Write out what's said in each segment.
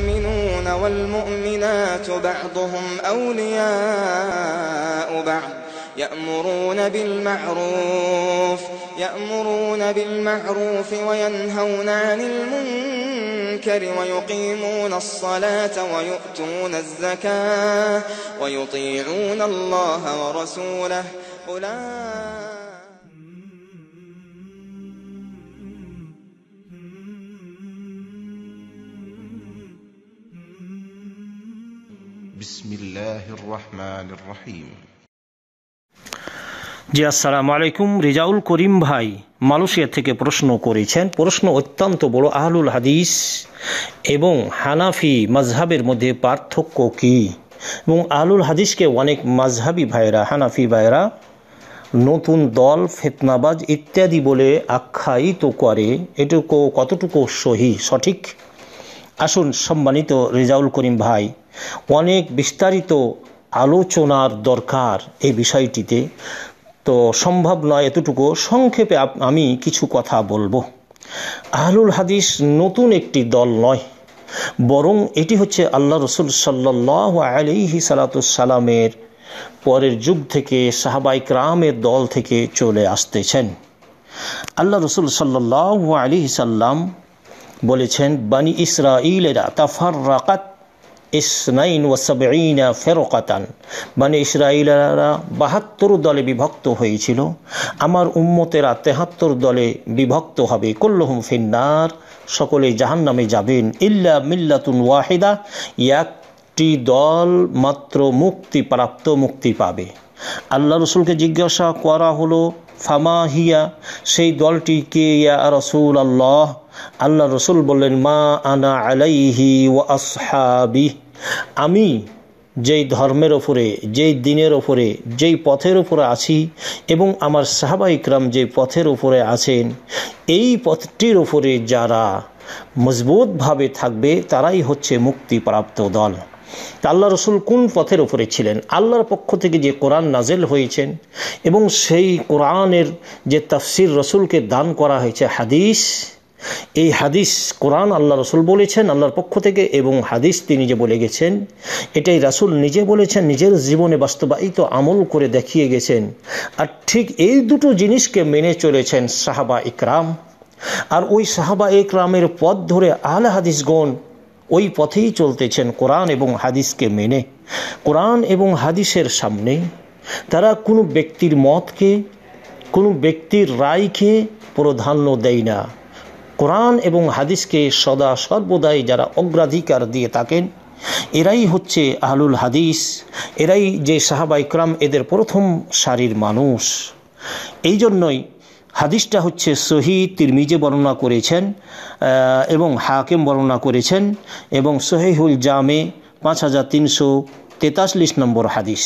والمؤمنون والمؤمنات بعضهم أولياء بعض يأمرون بالمعروف يأمرون بالمعروف وينهون عن المنكر ويقيمون الصلاة ويؤتون الزكاة ويطيعون الله ورسوله. أولئك بسم الله الرحمن الرحيم জি আসসালামু আলাইকুম রেজাউল করিম ভাই মালয়েশিয়া থেকে প্রশ্ন করেছেন প্রশ্ন অত্যন্ত বড় আহলুল হাদিস এবং হানাফি মাজহাবের মধ্যে পার্থক্য কি এবং আহলুল হাদিসকে অনেক মাজহাবি ভাইরা হানাফি ভাইরা নতুন দল ফেতনাবাজ ইত্যাদি বলে আখ্যায়িত করে এটুকু কতটুকু সহি সঠিক আসুন সম্মানিত রেজাউল করিম ভাই, অনেক বিস্তারিত আলোচনার দরকার এই বিষয়টিতে। তো সম্ভব নয় এতটুকু, সংক্ষেপে আমি কিছু কথা বলব। আহলুল হাদিস নতুন একটি দল নয়, বরং এটি হচ্ছে আল্লাহ রসুল সাল্লাহ আলিহি সালাতামের পরের যুগ থেকে সাহাবাই ক্রামের দল থেকে চলে আসতেছেন। আল্লাহ রসুল সাল্লাহ আলী সাল্লাম বলেছেন, বানি ইসরাইলেরা তাফার রাকাত ইসনাইন ও সাবঈনা ফেরকাতান। মানে ইসরায়েলেরা বাহাত্তর দলে বিভক্ত হয়েছিল। আমার উম্মতেরা তেহাত্তর দলে বিভক্ত হবে। কল্লহুম ফিন্নার। সকলে জাহান নামে যাবেন। ইল্লা মিল্লাতুন ওয়াহিদা। একটি দল মাত্র মুক্তি প্রাপ্ত মুক্তি পাবে। আল্লাহ রসুলকে জিজ্ঞাসা করা হলো ফামাহিয়া সেই দলটি কে ইয়া রসুল আল্লাহ আল্লাহ রসুল বললেন, মা আনা আলাইহি ও আসহাবি। আমি যেই ধর্মের ওপরে, যেই দিনের ওপরে, যেই পথের ওপরে আছি এবং আমার সাহাবা ইকরাম যে পথের ওপরে আছেন, এই পথটির ওপরে যারা মজবুতভাবে থাকবে, তারাই হচ্ছে মুক্তিপ্রাপ্ত দল। আল্লাহ রসুল কোন পথের ওপরে ছিলেন? আল্লাহর পক্ষ থেকে যে কোরআন নাজেল হয়েছেন এবং সেই কোরআনের যে তাফসির রসুলকে দান করা হয়েছে হাদিস, এই হাদিস কোরআন আল্লাহ রসুল বলেছেন আল্লাহর পক্ষ থেকে এবং হাদিস তিনি যে বলে গেছেন, এটাই রাসুল নিজে বলেছেন, নিজের জীবনে বাস্তবায়িত আমল করে দেখিয়ে গেছেন। আর ঠিক এই দুটো জিনিসকে মেনে চলেছেন সাহাবা ইকরাম আর ওই সাহাবা ইকরামের পথ ধরে আল হাদিসগণ ওই পথেই চলতেছেন কোরআন এবং হাদিসকে মেনে। কোরআন এবং হাদিসের সামনে তারা কোনো ব্যক্তির মতকে, কোনো ব্যক্তির রায়কে প্রাধান্য দেয় না। কোরআন এবং হাদিসকে সদা সর্বদাই যারা অগ্রাধিকার দিয়ে থাকেন, এরাই হচ্ছে আহলুল হাদিস, এরাই যে সাহাবা ইকরাম এদের প্রথম সারির মানুষ। এই জন্যই হাদিসটা হচ্ছে সহি তিরমিজে বর্ণনা করেছেন এবং হাকিম বর্ণনা করেছেন, এবং সহিহুল জামে পাঁচ হাজার তিনশো তেতাল্লিশ নম্বর হাদিস।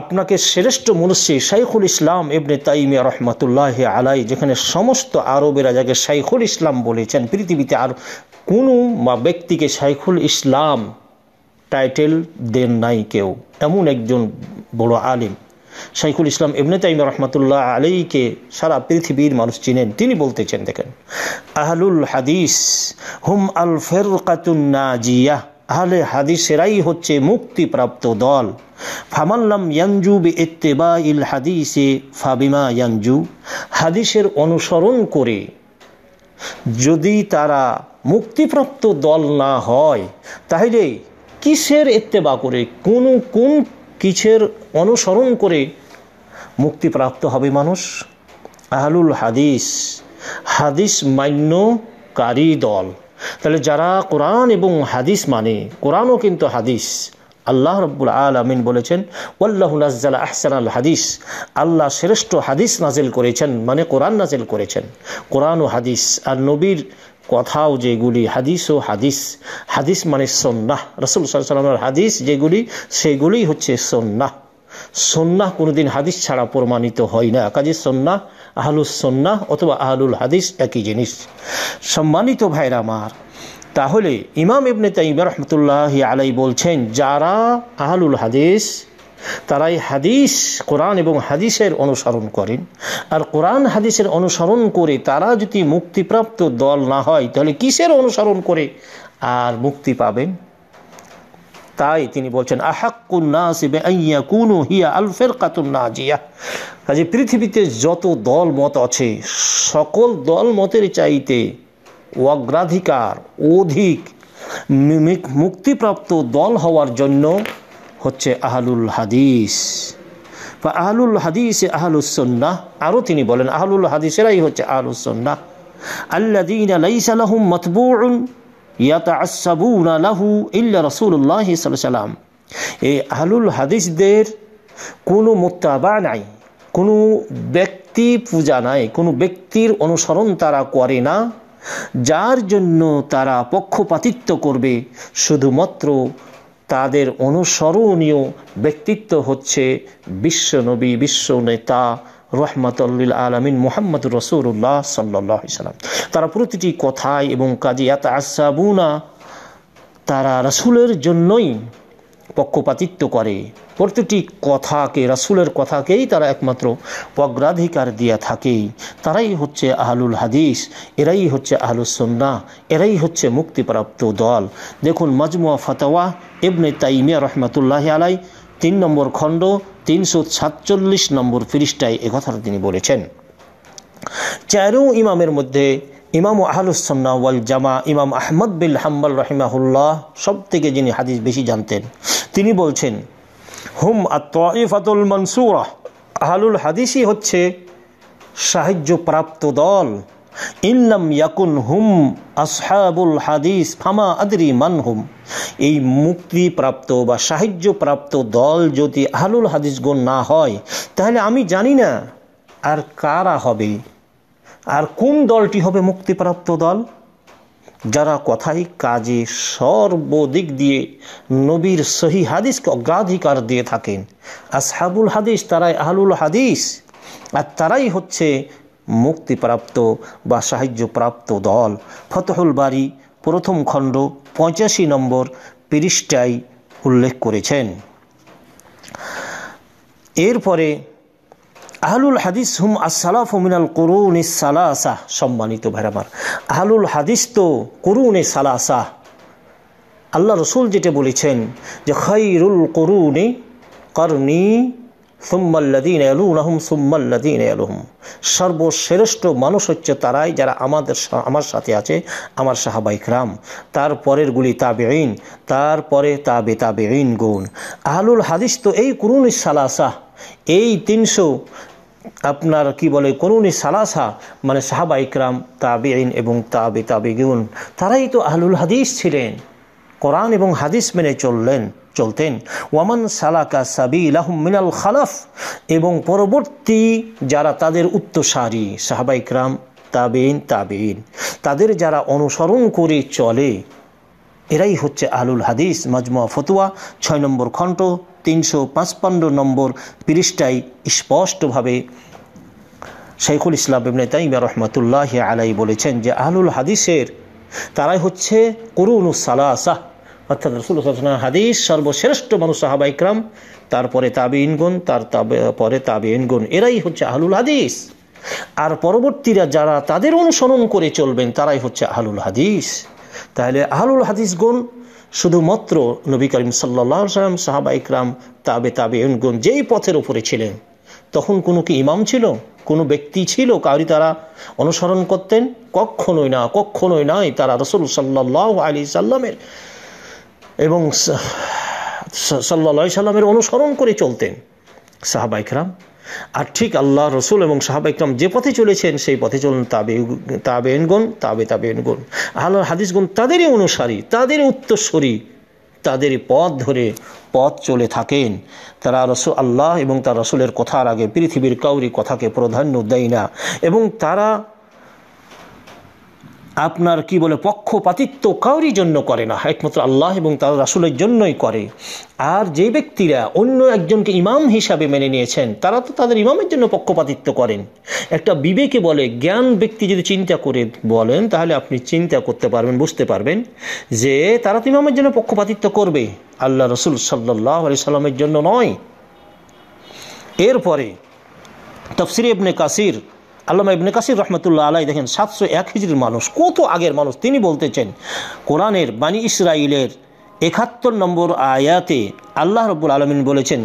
আপনাকে শ্রেষ্ঠ মনুষ্য শাইখুল ইসলাম এবনে তাইমিয়া রহমতুল্লাহ আলাই যেখানে সমস্ত আরবেরা যাকে শাইখুল ইসলাম বলেছেন, পৃথিবীতে আর কোনো বা ব্যক্তিকে শাইখুল ইসলাম টাইটেল দেন নাই কেউ। এমন একজন বড় আলিম। শাইখুল ইসলাম এবনে তাইম রহমতুল্লাহ আলীকে সারা পৃথিবীর মানুষ চিনেন। তিনি বলতেছেন, দেখেন, আহলুল হাদিস হুম আল ফেরকাতুন্নাজিয়া আহলে হাদিসেরাই হচ্ছে মুক্তিপ্রাপ্ত দল। ফামাল্লাম ইয়ানজু বে ইত্তেবা ইল হাদিসে ফাবিমা ইয়ানজু। হাদিসের অনুসরণ করে যদি তারা মুক্তিপ্রাপ্ত দল না হয়, তাহলে কিসের ইত্তেবা করে? কোন কোন কিসের অনুসরণ করে মুক্তিপ্রাপ্ত হবে মানুষ। আহলুল হাদিস হাদিস মান্যকারী দল। তাহলে যারা কোরআন এবং হাদিস মানে কোরআনও কিন্তু হাদিস। আল্লাহ রব্বুল আলমিন বলেছেন ওয়াল্লাহুল্লাহ আহসান আল হাদিস। আল্লাহ শ্রেষ্ঠ হাদিস নাজিল করেছেন মানে কোরআন নাজিল করেছেন। কোরআন ও হাদিস আর নবীর কথাও যেগুলি হাদিস ও হাদিস। হাদিস মানে সন্ন্যাহ রসুল সাল্লামের হাদিস যেগুলি, সেগুলি হচ্ছে সন্ন্যাহ সন্ন্যাহ কোনোদিন হাদিস ছাড়া প্রমাণিত হয় না। কাজে সন্ন্যাহ আহলুস সন্ন্যাহ অথবা আহলুল হাদিস একই জিনিস। সম্মানিত ভাইরা আমার, তাহলে ইমাম ইবনে তাইম রহমতুল্লাহ আলাই বলছেন, যারা আহলুল হাদিস তারাই হাদিস, কোরআন এবং হাদিসের অনুসরণ করেন। আর কোরআন, হাদিসের অনুসরণ করে তারা যদি মুক্তিপ্রাপ্ত দল না হয়, তাহলে কিসের অনুসরণ করে? আর মুক্তি পাবেন? তাই তিনি বলছেন নাজিয়া। কাজে পৃথিবীতে যত দল মত আছে, সকল দল মতের চাইতে অগ্রাধিকার অধিক। মুক্তিপ্রাপ্ত দল হওয়ার জন্য হচ্ছে আহলুল হাদিস। বা আহলুল হাদিস আহলুসন্না আরও তিনি বলেন, আহলুল হাদিসেরাই হচ্ছে আহলুসন্না আল্লাদিন লাইসা লাহুম মতবুউন ইয়াতাআসাবুনা লাহু ইল্লা রাসূলুল্লাহ সাল্লাম এই আহলুল হাদিসদের কোনো মোত্তাবা নাই, কোনো ব্যক্তি পূজা নাই, কোনো ব্যক্তির অনুসরণ তারা করে না, যার জন্য তারা পক্ষপাতিত্ব করবে, শুধুমাত্র তাদের অনুসরণীয় ব্যক্তিত্ব হচ্ছে বিশ্বনবী বিশ্ব নেতা রহমতুল্লিল আলমিন মোহাম্মদ রসুল্লাহ সাল্লাহ সাল্লাম। তারা প্রতিটি কথায় এবং কাজে এত আসাবুনা তারা রসুলের জন্যই পক্ষপাতিত্ব করে। প্রতিটি কথাকে, রাসুলের কথাকেই তারা একমাত্র অগ্রাধিকার দিয়ে থাকে। তারাই হচ্ছে আহলুল হাদিস, এরাই হচ্ছে আহলুসন্না এরাই হচ্ছে মুক্তিপ্রাপ্ত দল। দেখুন মাজমুয়া ফতোয়া ইবনে তাইমিয়া রহমতুল্লাহ আলাই তিন নম্বর খণ্ড, তিনশো সাতচল্লিশ নম্বর ফিরিস্টায় এ কথাটা তিনি বলেছেন। চারু ইমামের মধ্যে ইমাম আহলুসন্না ওয়াল জামা, ইমাম আহমদ বিল হাম্বাল রহিমাহুল্লাহ সব থেকে যিনি হাদিস বেশি জানতেন, তিনি বলছেন, হুম আত্মাইফাতুল মনসুরা আহলুল হাদিসই হচ্ছে সাহায্যপ্রাপ্ত দল। ইল্লাম ইয়াকুন হুম আসহাবুল হাদিস, ফামা আদরি মান হুম এই মুক্তিপ্রাপ্ত বা সাহায্যপ্রাপ্ত দল যদি আহলুল হাদিসগণ না হয়, তাহলে আমি জানি না আর কারা হবে। আর কোন দলটি হবে মুক্তিপ্রাপ্ত দল? যারা কথাই কাজে সর্বদিক দিয়ে নবীর সহি হাদিসকে অগ্রাধিকার দিয়ে থাকেন। আসহাবুল হাদিস তারাই আহলুল হাদিস, আর তারাই হচ্ছে মুক্তিপ্রাপ্ত বা সাহায্যপ্রাপ্ত দল। ফতহুল বাড়ি প্রথম খণ্ড পঁচাশি নম্বর পৃষ্ঠায় উল্লেখ করেছেন। এরপরে আহলুল হাদিস হুম আসালাফ মিনাল করুন সালাসা। সম্মানিত ভাইরামার আহলুল হাদিস তো করুন সালাসা। আল্লাহ রসুল যেটা বলেছেন যে খৈরুল করুনে করনি সুম্মাল্লাদিন এলুনহম সুম্মাল্লাদিন এলুহম সর্বশ্রেষ্ঠ মানুষ হচ্ছে তারাই যারা আমাদের আমার সাথে আছে, আমার সাহাবাইকরাম তারপরের তাবে আইন তারপরে তাবে তাবে গুণ। আহলুল হাদিস তো এই করুন সালাসা এই তিনশো আপনার কি বলে করুনি সালাসা মানে সাহাবা ইকরাম তাবেইন এবং তাবে তাবে গুণ তারাই তো আহলুল হাদিস ছিলেন। কোরআন এবং হাদিস মেনে চললেন, চলতেন। ওয়ামান সালাকা সাবিলাহুম মিনাল খালাফ, এবং পরবর্তী যারা তাদের উত্তরসারী, সাহাবা ইকরাম তাবেইন তাবেইন তাদের যারা অনুসরণ করে চলে এরাই হচ্ছে আহলুল হাদিস মাজমুয়া ফতুয়া, ছয় নম্বর খণ্ড, তিনশো পাঁচপান্ন নম্বর পৃষ্ঠায় স্পষ্টভাবে শেখুল ইসলাম ইবনে তাইমা রহমতুল্লাহ আলাই বলেছেন যে আহলুল হাদিসের তারাই হচ্ছে করুন সালাসাহ অর্থাৎ রসুল হাদিস সর্বশ্রেষ্ঠ মানুষ সাহাবা ইকরাম, তারপরে তাবে ইনগুন তার পরে তাবে ইনগুন এরাই হচ্ছে আহলুল হাদিস। আর পরবর্তীরা যারা তাদের অনুসরণ করে চলবেন, তারাই হচ্ছে আহলুল হাদিস। তাহলে আহলুল হাদিস গুণ শুধুমাত্র নবী করিম সাল্লা সাল্লাম সাহাবা ইকরাম, তাবে তাবে গুণ যেই পথের উপরে ছিলেন, তখন কোনো কি ইমাম ছিল? কোনো ব্যক্তি ছিল কারি তারা অনুসরণ করতেন? কখনোই না, কখনোই নাই তারা রসুল সাল্লাহ আলী সাল্লামের এবং সাল্লা সাল্লামের অনুসরণ করে চলতেন। সাহাবা ইকরাম আর ঠিক আল্লাহ রসুল এবং সাহাবা ইকরাম যে পথে চলেছেন, সেই পথে চলুন তাবে তাবে এনগুন তাবে তাবে এনগুন আল্লাহ হাদিসগুন তাদেরই অনুসারী তাদের উত্তরস্বরী তাদের পথ ধরে পথ চলে থাকেন। তারা রসুল আল্লাহ এবং তার রসুলের কথার আগে পৃথিবীর কাউরি কথাকে প্রাধান্য দেয় না। এবং তারা আপনার কি বলে, পক্ষপাতিত্ব কাউরি জন্য করে না। একমাত্র আল্লাহ এবং তার রাসুলের জন্যই করে। আর যে ব্যক্তিরা অন্য একজনকে ইমাম হিসাবে মেনে নিয়েছেন, তারা তো তাদের ইমামের জন্য পক্ষপাতিত্ব করেন। একটা বিবেকে বলে, জ্ঞান ব্যক্তি যদি চিন্তা করে বলেন, তাহলে আপনি চিন্তা করতে পারবেন, বুঝতে পারবেন যে তারা তো ইমামের জন্য পক্ষপাতিত্ব করবে। আল্লাহ রসুল সাল্লাহ আলি সাল্লামের জন্য নয়। এরপরে, তফসির ইবনে কাসির আল্লামা ইবনে কাসির রহমতুল্লাহ আলাই দেখেন, সাতশো এক হিজড়ির মানুষ, কত আগের মানুষ, তিনি বলতেছেন, কোরআনের বানী ইসরাইলের একাত্তর নম্বর আয়াতে আল্লাহ রব্বুল আলমিন বলেছেন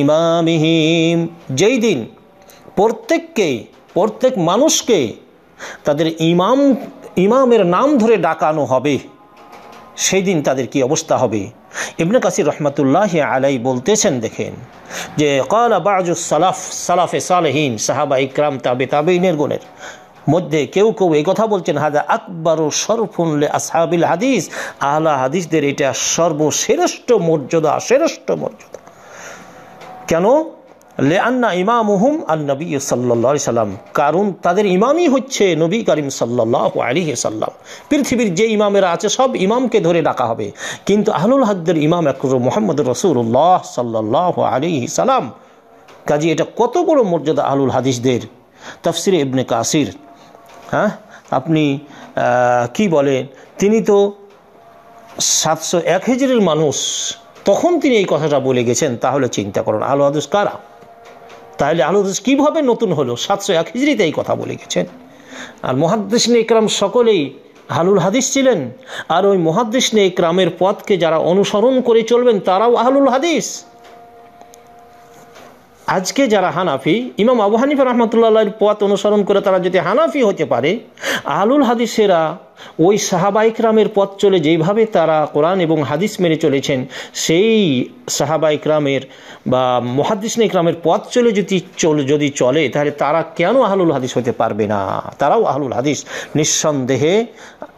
ইমামিহিম যেই দিন প্রত্যেককে, প্রত্যেক মানুষকে তাদের ইমাম, ইমামের নাম ধরে ডাকানো হবে। সেই দিন তাদের কি অবস্থা হবে? ইবনে কাসির রহমতুল্লাহ আলাই বলতেছেন, দেখেন, যে কলা বাজু সালাফ, সালাফে সালেহীন, সাহাবা ইকরাম, তাবে তাবেইনের গুণের মধ্যে কেউ কেউ এই কথা বলছেন হাজা আকবর ও সরফুনলে আসহাবিল হাদিস। আহলা হাদিসদের এটা সর্বশ্রেষ্ঠ মর্যাদা, শ্রেষ্ঠ মর্যাদা। কেন? লে আন্না ইমাম হুম আর নবী সাল্লা সাল্লাম। কারণ তাদের ইমামই হচ্ছে নবী করিম সাল্লাহ আলী সাল্লাম। পৃথিবীর যে ইমামেরা আছে, সব ইমামকে ধরে ডাকা হবে। কিন্তু আহলুল হকদের ইমাম একর মোহাম্মদ রসুল্লাহ সাল্লাহ আলী সালাম কাজী এটা কত বড় মর্যাদা আহলুল হাদিসদের। তফসির ইবনে কাসির হ্যাঁ? আপনি কি বলেন? তিনি তো সাতশো এক হেজরের মানুষ। তখন তিনি এই কথাটা বলে গেছেন, তাহলে চিন্তা করুন। আলো হাদিস কারা? তাহলে আলো কীভাবে নতুন হলো? সাতশো এক হিজড়িতে এই কথা বলে গেছেন। আর মহাদ্দেশনে ইকরাম সকলেই আহলুল হাদিস ছিলেন। আর ওই মহাদ্দেশনে ইকরামের পথকে যারা অনুসরণ করে চলবেন, তারাও আহলুল হাদিস। আজকে যারা হানাফি, ইমাম আবু হানিফা রহমতুল্লাহের পথ অনুসরণ করে তারা যদি হানাফি হতে পারে, আহলুল হাদিসেরা ওই সাহাবা ইকরামের পথ চলে যেইভাবে তারা কোরআন এবং হাদিস মেনে চলেছেন, সেই সাহাবা ইকরামের বা মহাদিসন ইকরামের পথ চলে যদি চল, যদি চলে, তাহলে তারা কেন আহলুল হাদিস হতে পারবে না? তারাও আহলুল হাদিস। নিঃসন্দেহে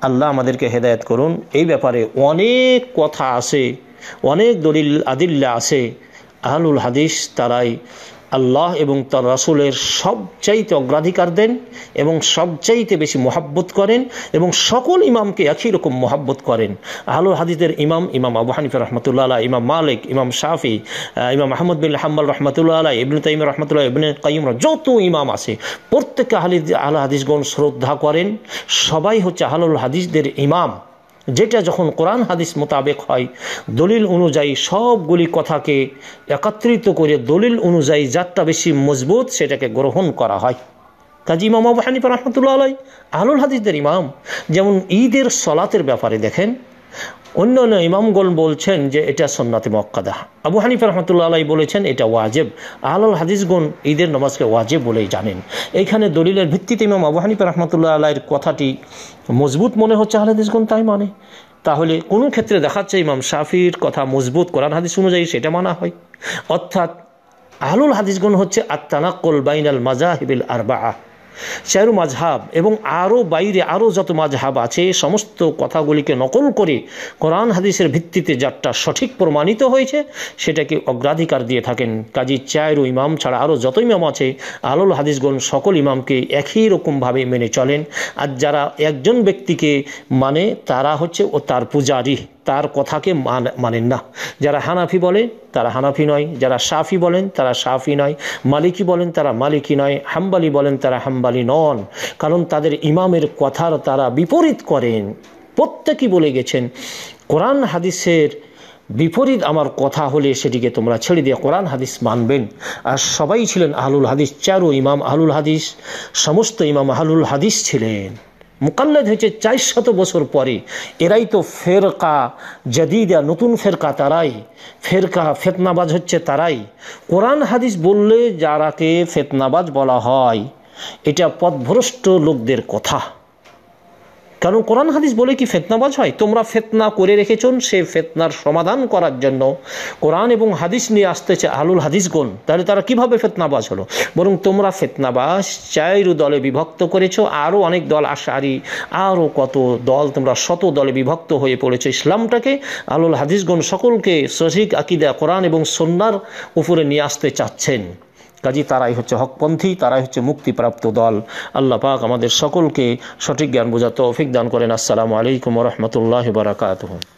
আল্লাহ আমাদেরকে হেদায়ত করুন। এই ব্যাপারে অনেক কথা আছে, অনেক দলিল আদিল্লা আছে। আহলুল হাদিস তারাই আল্লাহ এবং তার রাসুলের সবচাইতে অগ্রাধিকার দেন এবং সবচাইতে বেশি মোহাব্বত করেন এবং সকল ইমামকে একই রকম মোহাব্বত করেন। আহলুল হাদিসের ইমাম ইমাম আবু হানিফা রহমতুল্লাহ আলাহ ইমাম মালিক, ইমাম শাফি ইমাম আহমদ বিন হাম্বাল রহমতুল্লাহ আলাহ ইবনে তাইম রহমতুল্লাহ, ইবনে কাইম যত ইমাম আছে প্রত্যেকে আহলি আহল হাদিসগণ শ্রদ্ধা করেন। সবাই হচ্ছে আহলুল হাদিসদের ইমাম। যেটা যখন কোরআন হাদিস মোতাবেক হয়, দলিল অনুযায়ী সবগুলি কথাকে একত্রিত করে দলিল অনুযায়ী যারটা বেশি মজবুত সেটাকে গ্রহণ করা হয়। কাজী ইমাম আবু হানিফা রহমতুল্লাহ আলাই আহলুল হাদিসদের ইমাম, যেমন ঈদের সলাতের ব্যাপারে দেখেন অন্য অন্য ইমামগণ বলছেন যে এটা সন্নাতে মক্কাদা আবু হানিফ রহমতুল্লাহ আলাই বলেছেন, এটা ওয়াজেব। আহলুল হাদিসগণ ঈদের নমাজকে ওয়াজেব বলেই জানেন। এইখানে দলিলের ভিত্তিতে ইমাম আবু হানিফ রহমতুল্লাহ আলাইয়ের কথাটি মজবুত মনে হচ্ছে আহল হাদিসগণ, তাই মানে। তাহলে কোনো ক্ষেত্রে দেখাচ্ছে ইমাম শাফির কথা মজবুত? কোরআন, হাদিস অনুযায়ী সেটা মানা হয়। অর্থাৎ আহলুল হাদিসগণ হচ্ছে আত্মানাক্কল বাইনাল মাজাহিবিল আরবা চারু মাঝহাব এবং আরও বাইরে আরও যত মাঝহাব আছে, সমস্ত কথাগুলিকে নকল করে কোরআন হাদিসের ভিত্তিতে যারটা সঠিক প্রমাণিত হয়েছে, সেটাকে অগ্রাধিকার দিয়ে থাকেন। কাজী চায়ের ইমাম ছাড়া আরও যত ইমাম আছে আলোল হাদিসগণ সকল ইমামকে একই রকমভাবে মেনে চলেন। আর যারা একজন ব্যক্তিকে মানে তারা হচ্ছে ও তার পূজারি। তার কথাকে মানেন না। যারা হানাফি বলে, তারা হানাফি নয়। যারা সাফি বলেন, তারা সাফি নয়। মালিকি বলেন, তারা মালিকি নয়। হাম্বালি বলেন, তারা হাম্বালি নন। কারণ তাদের ইমামের কথার তারা বিপরীত করেন। প্রত্যেকেই বলে গেছেন, কোরআন হাদিসের বিপরীত আমার কথা হলে সেটিকে তোমরা ছেড়ে দিয়ে কোরআন হাদিস মানবেন। আর সবাই ছিলেন আহলুল হাদিস, চারু ইমাম আহলুল হাদিস, সমস্ত ইমাম আহলুল হাদিস ছিলেন। মুকাল্লেদ হয়েছে চার শত বছর পরে। এরাই তো ফেরকা জাদিদা, নতুন ফেরকা তারাই। ফেরকা ফেতনাবাজ হচ্ছে তারাই। কোরআন হাদিস বললে যারাকে ফেতনাবাজ বলা হয়, এটা পথভ্রষ্ট লোকদের কথা। কারণ কোরআন হাদিস বলে কি ফেতনাবাজ হয় তোমরা ফেতনা করে রেখেছন সে ফেতনার সমাধান করার জন্য। কোরআন এবং হাদিস নিয়ে আসতেছে আলুল হাদিসগণ তাহলে তারা কীভাবে ফেতনাবাজ হলো? বরং তোমরা ফেতনাবাজ চাইরু দলে বিভক্ত করেছ আরও অনেক দল আশারি আরও কত দল তোমরা শত দলে বিভক্ত হয়ে পড়েছো। ইসলামটাকে আলুল হাদিসগণ সকলকে সঠিক আকিদা কোরআন এবং সন্ন্যার উপরে নিয়ে আসতে চাচ্ছেন। কাজী তারাই হচ্ছে হকপন্থী, তারাই হচ্ছে মুক্তিপ্রাপ্ত দল। আল্লাহ পাক আমাদের সকলকে সঠিক জ্ঞান বোঝাতে অফিক দান করেন। আসসালামু আলাইকুম রহমতুল্লাহ বারাকাতহ।